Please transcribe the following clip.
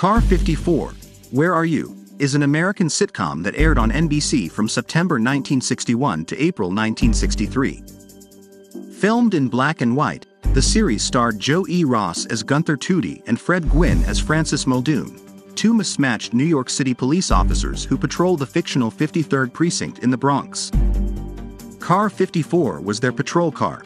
Car 54, Where Are You? is an American sitcom that aired on NBC from September 1961 to April 1963. Filmed in black and white, the series starred Joe E. Ross as Gunther Toody and Fred Gwynne as Francis Muldoon, two mismatched New York City police officers who patrol the fictional 53rd Precinct in the Bronx. Car 54 was their patrol car,